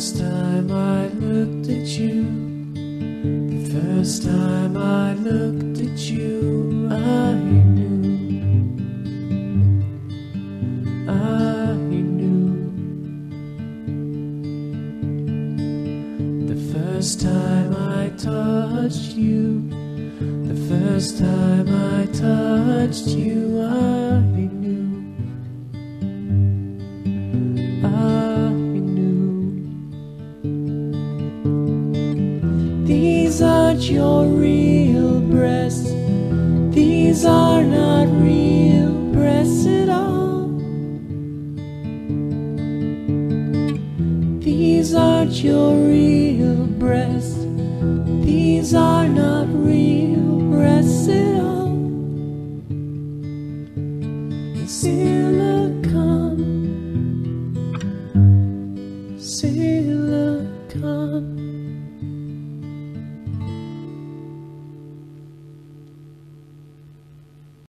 first time I looked at you, the first time I looked at you, I knew, I knew. The first time I touched you, the first time I touched you, Aren't your real breasts. These are not real breasts at all. These aren't your real breasts. These are not real breasts at all. Silicon, silicon.